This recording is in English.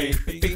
baby.